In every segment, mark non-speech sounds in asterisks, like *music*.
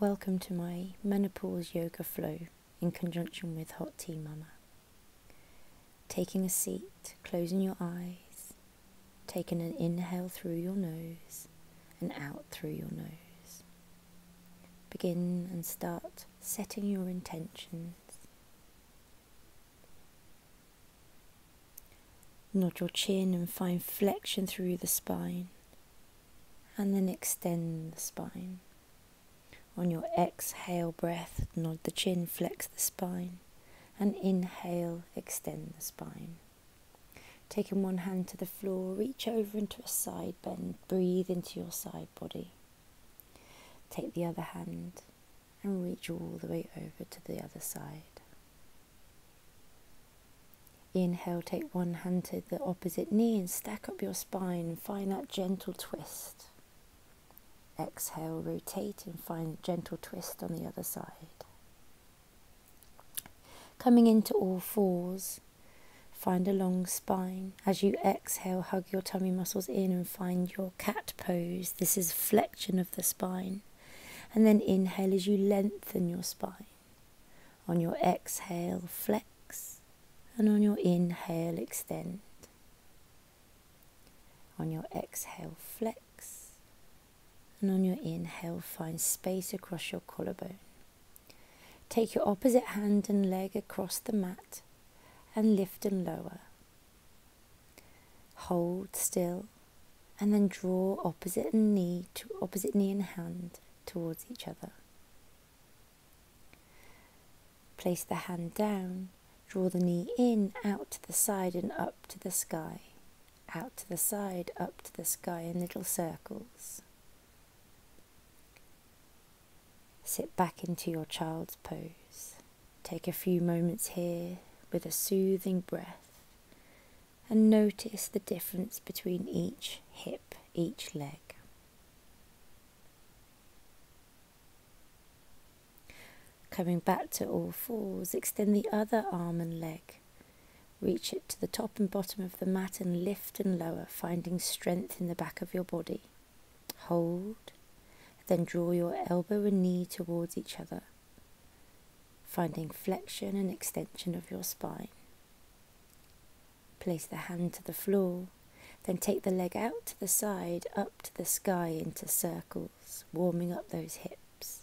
Welcome to my menopause yoga flow in conjunction with HotTea Mama. Taking a seat, closing your eyes, taking an inhale through your nose and out through your nose. Begin and start setting your intentions. Nod your chin and find flexion through the spine, and then extend the spine. On your exhale breath, nod the chin, flex the spine, and inhale, extend the spine. Taking one hand to the floor, reach over into a side bend, breathe into your side body. Take the other hand and reach all the way over to the other side. Inhale, take one hand to the opposite knee and stack up your spine find that gentle twist. Exhale, rotate and find a gentle twist on the other side. Coming into all fours, find a long spine. As you exhale, hug your tummy muscles in and find your cat pose. This is flexion of the spine. And then inhale as you lengthen your spine. On your exhale, flex. And on your inhale, extend. On your exhale, flex and on your inhale, find space across your collarbone. Take your opposite hand and leg across the mat and lift and lower. Hold still and then draw opposite knee to opposite knee and hand towards each other. Place the hand down, draw the knee in, out to the side and up to the sky. Out to the side, up to the sky in little circles. Sit back into your child's pose. Take a few moments here with a soothing breath and notice the difference between each hip, each leg. Coming back to all fours, extend the other arm and leg. Reach it to the top and bottom of the mat and lift and lower, finding strength in the back of your body. Hold then draw your elbow and knee towards each other, finding flexion and extension of your spine. Place the hand to the floor, then take the leg out to the side, up to the sky into circles, warming up those hips.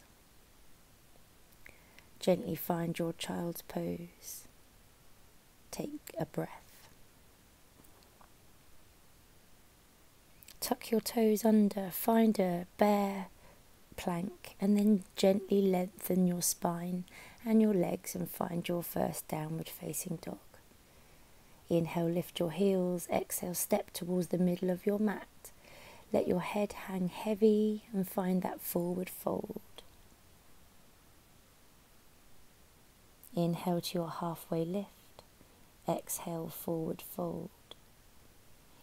Gently find your child's pose. Take a breath. Tuck your toes under, find a bear plank and then gently lengthen your spine and your legs and find your first downward facing dog. Inhale, lift your heels. Exhale, step towards the middle of your mat. Let your head hang heavy and find that forward fold. Inhale to your halfway lift. Exhale, forward fold.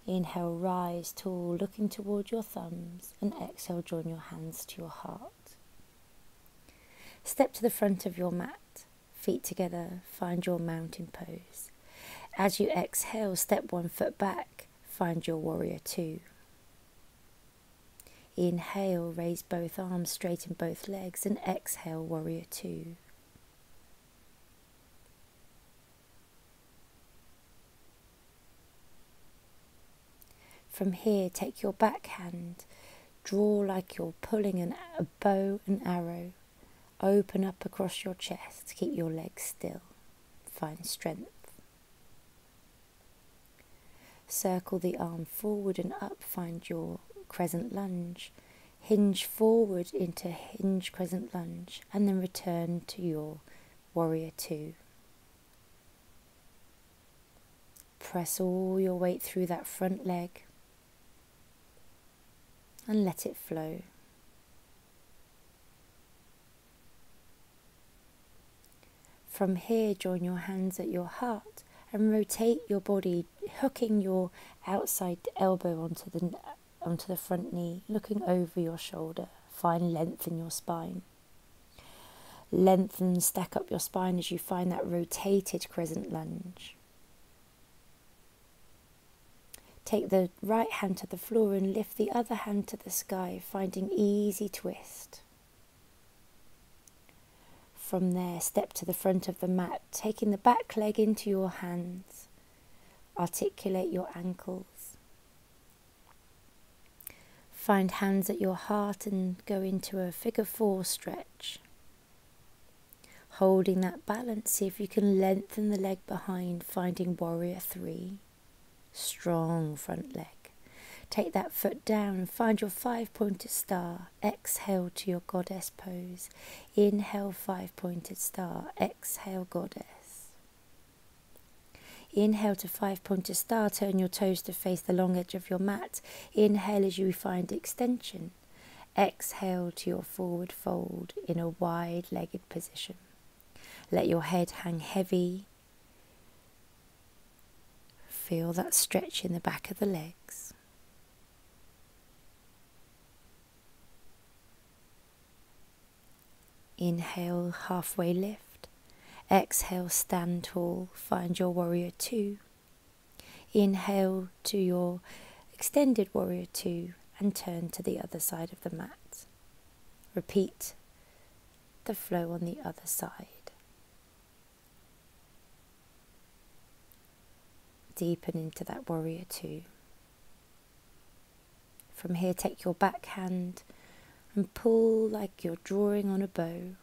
Inhale, rise tall, looking toward your thumbs, and exhale, join your hands to your heart. Step to the front of your mat, feet together, find your mountain pose. As you exhale, step one foot back, find your warrior two. Inhale, raise both arms, straighten both legs, and exhale, warrior two. From here, take your back hand, draw like you're pulling an, a bow and arrow. Open up across your chest, keep your legs still. Find strength. Circle the arm forward and up, find your crescent lunge. Hinge forward into hinge crescent lunge, and then return to your warrior two. Press all your weight through that front leg and let it flow. From here, join your hands at your heart and rotate your body, hooking your outside elbow onto the, onto the front knee, looking over your shoulder. Find length in your spine. Lengthen, stack up your spine as you find that rotated crescent lunge. Take the right hand to the floor and lift the other hand to the sky, finding easy twist. From there, step to the front of the mat, taking the back leg into your hands. Articulate your ankles. Find hands at your heart and go into a figure four stretch. Holding that balance, see if you can lengthen the leg behind, finding warrior three. Strong front leg. Take that foot down and find your five pointed star. Exhale to your goddess pose. Inhale, five pointed star. Exhale, goddess. Inhale to five pointed star. Turn your toes to face the long edge of your mat. Inhale as you find extension. Exhale to your forward fold in a wide legged position. Let your head hang heavy. Feel that stretch in the back of the legs. Inhale, halfway lift. Exhale, stand tall. Find your warrior two. Inhale to your extended warrior two and turn to the other side of the mat. Repeat the flow on the other side. Deepen into that warrior two. From here, take your back hand and pull like you're drawing on a bow.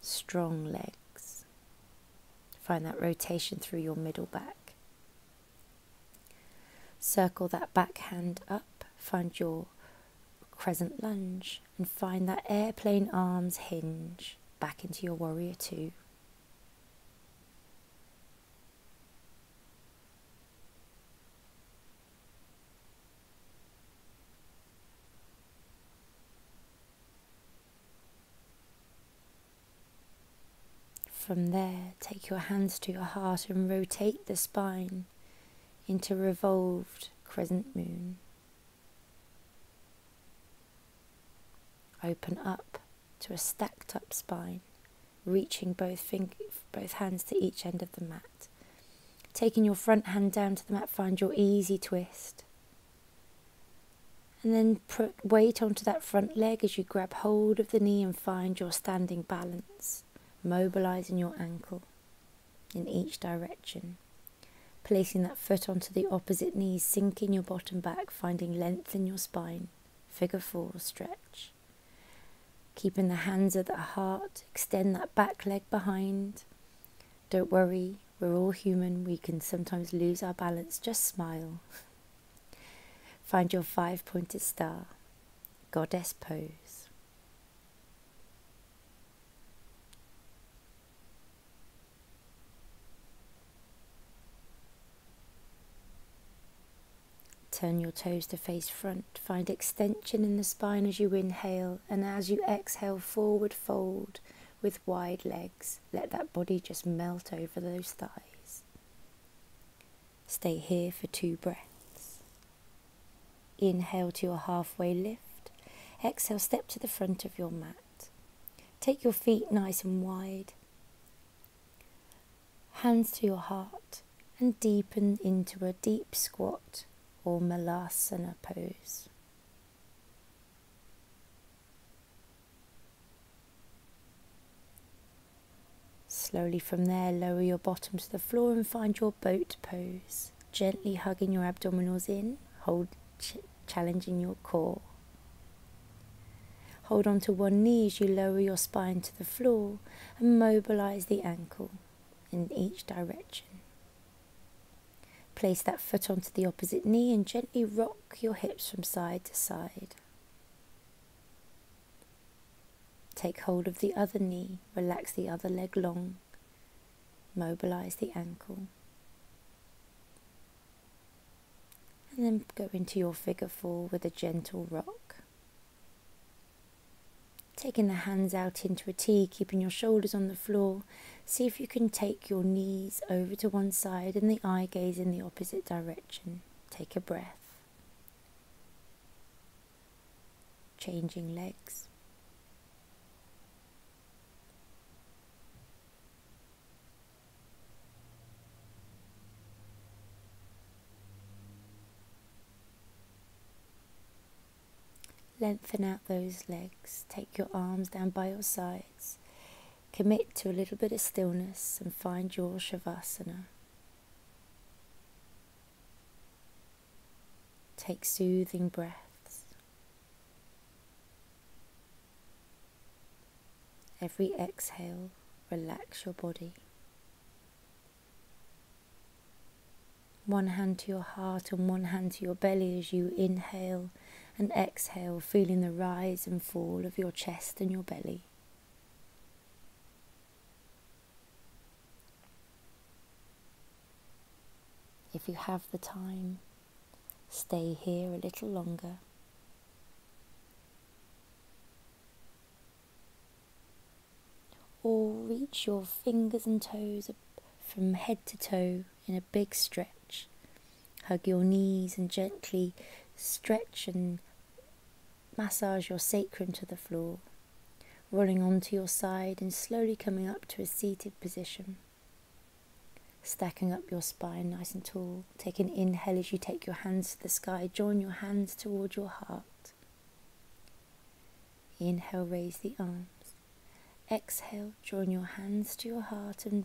Strong legs. Find that rotation through your middle back. Circle that back hand up, find your crescent lunge, and find that airplane arms hinge back into your warrior two. From there, take your hands to your heart and rotate the spine into revolved crescent moon. Open up to a stacked up spine, reaching both, fing- both hands to each end of the mat. Taking your front hand down to the mat, find your easy twist. And then put weight onto that front leg as you grab hold of the knee and find your standing balance mobilizing your ankle in each direction. Placing that foot onto the opposite knee, sinking your bottom back, finding length in your spine. Figure four stretch. Keeping the hands at the heart, extend that back leg behind. Don't worry, we're all human, we can sometimes lose our balance, just smile. *laughs* Find your five pointed star, goddess pose. Turn your toes to face front. Find extension in the spine as you inhale, and as you exhale, forward fold with wide legs. Let that body just melt over those thighs. Stay here for two breaths. Inhale to your halfway lift. Exhale, step to the front of your mat. Take your feet nice and wide. Hands to your heart and deepen into a deep squat or Malasana pose. Slowly from there, lower your bottom to the floor and find your boat pose. Gently hugging your abdominals in, hold ch- challenging your core. Hold on to one knee as you lower your spine to the floor and mobilize the ankle in each direction. Place that foot onto the opposite knee and gently rock your hips from side to side. Take hold of the other knee, relax the other leg long, mobilize the ankle. And then go into your figure four with a gentle rock. Taking the hands out into a T, keeping your shoulders on the floor. See if you can take your knees over to one side and the eye gaze in the opposite direction. Take a breath. Changing legs. Lengthen out those legs, take your arms down by your sides, commit to a little bit of stillness and find your Shavasana. Take soothing breaths. Every exhale, relax your body. One hand to your heart and one hand to your belly as you inhale and exhale, feeling the rise and fall of your chest and your belly. If you have the time, stay here a little longer. Or reach your fingers and toes from head to toe in a big stretch. Hug your knees and gently stretch and massage your sacrum to the floor, rolling onto your side and slowly coming up to a seated position. Stacking up your spine nice and tall. Take an inhale as you take your hands to the sky. Join your hands toward your heart. Inhale, raise the arms. Exhale, join your hands to your heart and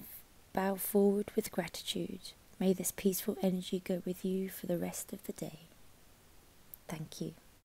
bow forward with gratitude. May this peaceful energy go with you for the rest of the day. Thank you.